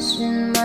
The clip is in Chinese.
是